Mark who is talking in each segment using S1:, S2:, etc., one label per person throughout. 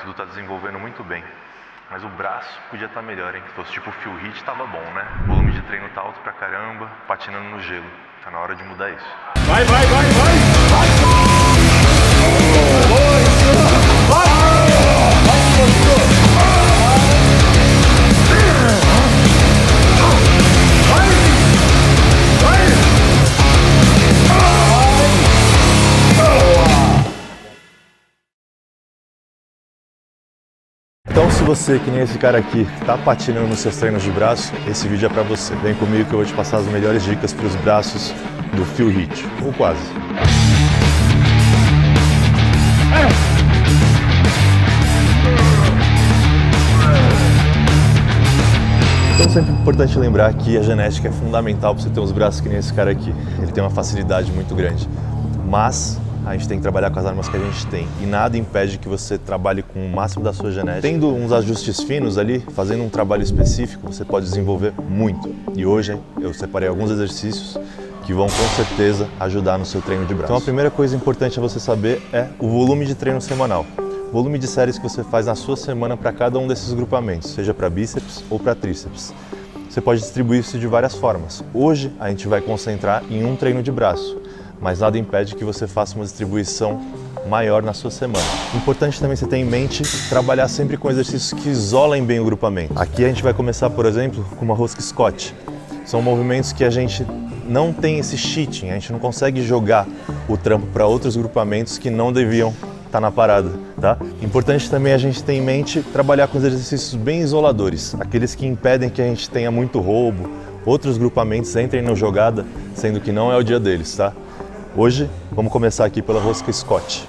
S1: tudo tá desenvolvendo muito bem. Mas o braço podia estar tá melhor, hein? Se fosse tipo o Phil Heath, tava bom, né? O volume de treino tá alto pra caramba, patinando no gelo. Tá na hora de mudar isso.
S2: Vai, vai, vai, vai!
S3: Então se você, que nem esse cara aqui, está patinando nos seus treinos de braço, esse vídeo é para você. Vem comigo que eu vou te passar as melhores dicas para os braços do Phil Hit, ou quase. Então sempre importante lembrar que a genética é fundamental para você ter uns braços que nem esse cara aqui. Ele tem uma facilidade muito grande. Mas a gente tem que trabalhar com as armas que a gente tem. E nada impede que você trabalhe com o máximo da sua genética. Tendo uns ajustes finos ali, fazendo um trabalho específico, você pode desenvolver muito. E hoje eu separei alguns exercícios que vão com certeza ajudar no seu treino de braço. Então a primeira coisa importante a você saber é o volume de treino semanal. Volume de séries que você faz na sua semana para cada um desses grupamentos, seja para bíceps ou para tríceps. Você pode distribuir isso de várias formas. Hoje a gente vai concentrar em um treino de braço mas nada impede que você faça uma distribuição maior na sua semana. Importante também você ter em mente trabalhar sempre com exercícios que isolem bem o grupamento. Aqui a gente vai começar, por exemplo, com uma rosca Scott. São movimentos que a gente não tem esse cheating, a gente não consegue jogar o trampo para outros grupamentos que não deviam estar tá na parada, tá? Importante também a gente ter em mente trabalhar com exercícios bem isoladores, aqueles que impedem que a gente tenha muito roubo, outros grupamentos entrem na jogada, sendo que não é o dia deles, tá? Hoje, vamos começar aqui pela rosca Scott.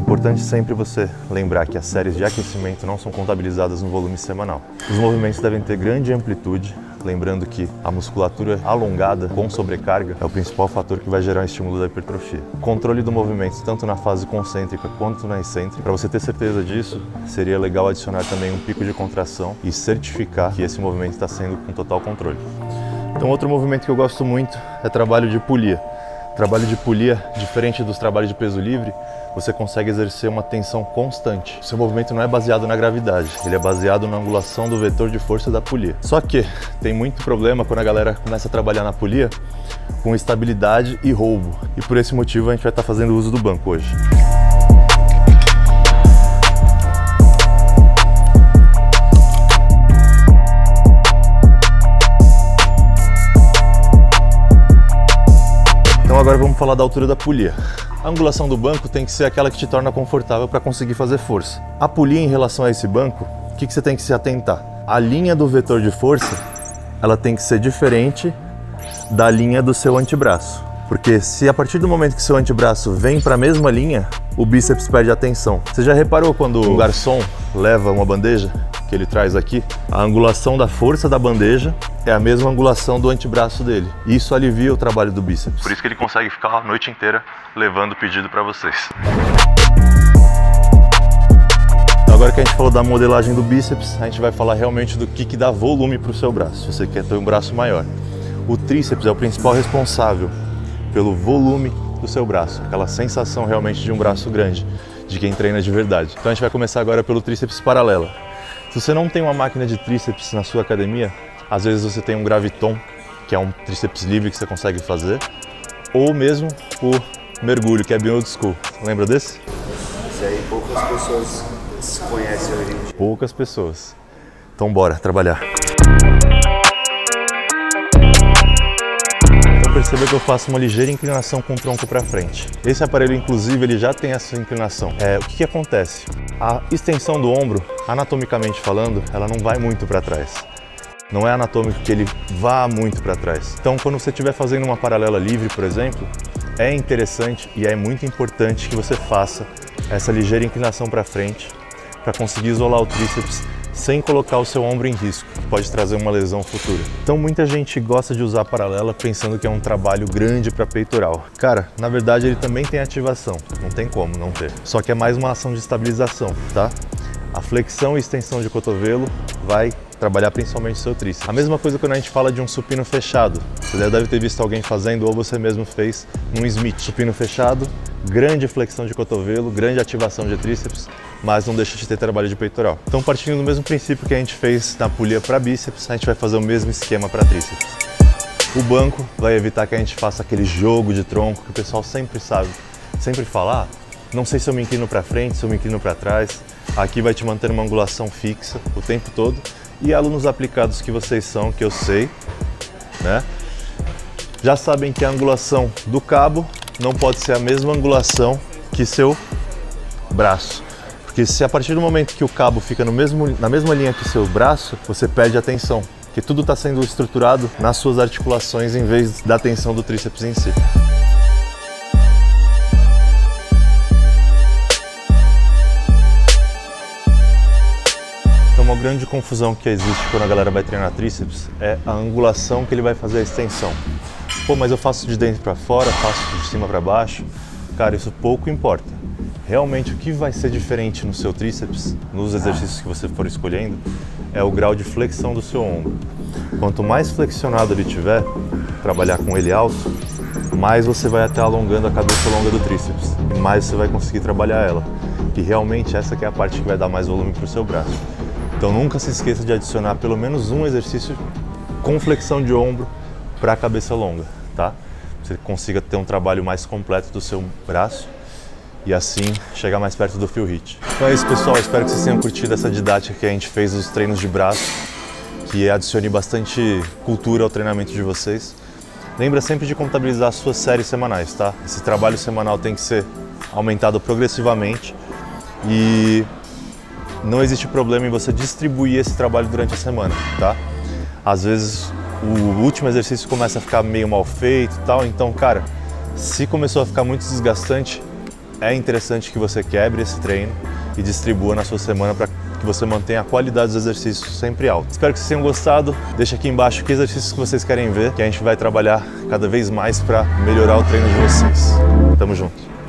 S3: Importante sempre você lembrar que as séries de aquecimento não são contabilizadas no volume semanal. Os movimentos devem ter grande amplitude, lembrando que a musculatura alongada com sobrecarga é o principal fator que vai gerar o estímulo da hipertrofia. Controle do movimento tanto na fase concêntrica quanto na excêntrica. Para você ter certeza disso, seria legal adicionar também um pico de contração e certificar que esse movimento está sendo com total controle. Então outro movimento que eu gosto muito é trabalho de polia. Trabalho de polia, diferente dos trabalhos de peso livre, você consegue exercer uma tensão constante. Seu movimento não é baseado na gravidade, ele é baseado na angulação do vetor de força da polia. Só que tem muito problema quando a galera começa a trabalhar na polia com estabilidade e roubo. E por esse motivo a gente vai estar fazendo uso do banco hoje. Agora vamos falar da altura da polia. A angulação do banco tem que ser aquela que te torna confortável para conseguir fazer força. A polia em relação a esse banco, o que, que você tem que se atentar? A linha do vetor de força, ela tem que ser diferente da linha do seu antebraço. Porque se a partir do momento que seu antebraço vem para a mesma linha, o bíceps perde atenção. Você já reparou quando o garçom leva uma bandeja que ele traz aqui? A angulação da força da bandeja é a mesma angulação do antebraço dele. Isso alivia o trabalho do bíceps.
S1: Por isso que ele consegue ficar a noite inteira levando o pedido para vocês.
S3: Então, agora que a gente falou da modelagem do bíceps, a gente vai falar realmente do que, que dá volume para o seu braço, se você quer ter um braço maior. O tríceps é o principal responsável pelo volume do seu braço, aquela sensação realmente de um braço grande, de quem treina de verdade. Então a gente vai começar agora pelo tríceps paralela. Se você não tem uma máquina de tríceps na sua academia, às vezes você tem um graviton, que é um tríceps livre que você consegue fazer, ou mesmo o mergulho, que é bem old school. Lembra desse?
S4: Esse aí poucas pessoas conhecem hoje em dia.
S3: Poucas pessoas. Então bora trabalhar. Perceba que eu faço uma ligeira inclinação com o tronco para frente. Esse aparelho, inclusive, ele já tem essa inclinação. É, o que, que acontece? A extensão do ombro, anatomicamente falando, ela não vai muito para trás não é anatômico que ele vá muito para trás. Então, quando você estiver fazendo uma paralela livre, por exemplo, é interessante e é muito importante que você faça essa ligeira inclinação para frente para conseguir isolar o tríceps sem colocar o seu ombro em risco, que pode trazer uma lesão futura. Então muita gente gosta de usar paralela pensando que é um trabalho grande para peitoral. Cara, na verdade ele também tem ativação, não tem como não ter. Só que é mais uma ação de estabilização, tá? A flexão e extensão de cotovelo vai trabalhar principalmente o seu tríceps. A mesma coisa quando a gente fala de um supino fechado. Você deve ter visto alguém fazendo ou você mesmo fez um Smith. Supino fechado grande flexão de cotovelo, grande ativação de tríceps, mas não deixa de ter trabalho de peitoral. Então, partindo do mesmo princípio que a gente fez na polia para bíceps, a gente vai fazer o mesmo esquema para tríceps. O banco vai evitar que a gente faça aquele jogo de tronco que o pessoal sempre sabe, sempre fala, ah, não sei se eu me inclino para frente, se eu me inclino para trás. Aqui vai te manter uma angulação fixa o tempo todo. E alunos aplicados que vocês são, que eu sei, né? Já sabem que a angulação do cabo não pode ser a mesma angulação que seu braço. Porque se a partir do momento que o cabo fica no mesmo, na mesma linha que seu braço, você perde a tensão. Porque tudo está sendo estruturado nas suas articulações em vez da tensão do tríceps em si. Então uma grande confusão que existe quando a galera vai treinar tríceps é a angulação que ele vai fazer a extensão. Pô, mas eu faço de dentro para fora, faço de cima para baixo. Cara, isso pouco importa. Realmente o que vai ser diferente no seu tríceps, nos exercícios que você for escolhendo, é o grau de flexão do seu ombro. Quanto mais flexionado ele tiver, trabalhar com ele alto, mais você vai até alongando a cabeça longa do tríceps e mais você vai conseguir trabalhar ela. E realmente essa é a parte que vai dar mais volume para o seu braço. Então nunca se esqueça de adicionar pelo menos um exercício com flexão de ombro para a cabeça longa, tá? Você consiga ter um trabalho mais completo do seu braço e assim chegar mais perto do feel hit. Então é isso, pessoal. Espero que vocês tenham curtido essa didática que a gente fez dos treinos de braço, que adicione bastante cultura ao treinamento de vocês. Lembra sempre de contabilizar as suas séries semanais, tá? Esse trabalho semanal tem que ser aumentado progressivamente e não existe problema em você distribuir esse trabalho durante a semana, tá? Às vezes o último exercício começa a ficar meio mal feito e tal. Então, cara, se começou a ficar muito desgastante, é interessante que você quebre esse treino e distribua na sua semana para que você mantenha a qualidade dos exercícios sempre alta. Espero que vocês tenham gostado. Deixa aqui embaixo que exercícios que vocês querem ver, que a gente vai trabalhar cada vez mais para melhorar o treino de vocês. Tamo junto.